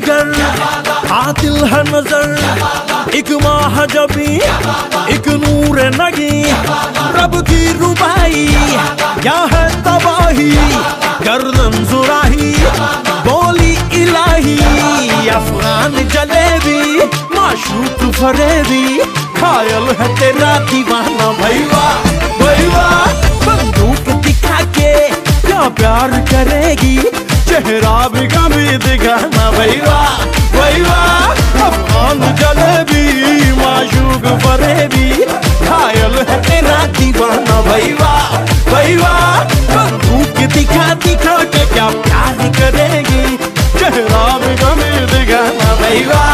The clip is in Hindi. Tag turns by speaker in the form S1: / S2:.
S1: कातिल है नज़र, एक माह जबी, एक नूर नगी। रब की रुबाई, क्या है तबाही? गर्दन जुराही, बोली इलाही। अफगान जलेबी, माशूक फरेबी। खायल है तेरा दीवाना, भैया भैया। बंदूक दिखा के क्या प्यार करेगी? चेहरा भी कभी बरेबी खायल है तेरा दीवाना भैया भैया दिखा दिखा के क्या प्यार करेगी? चेहरा गमे दिखाना भैया।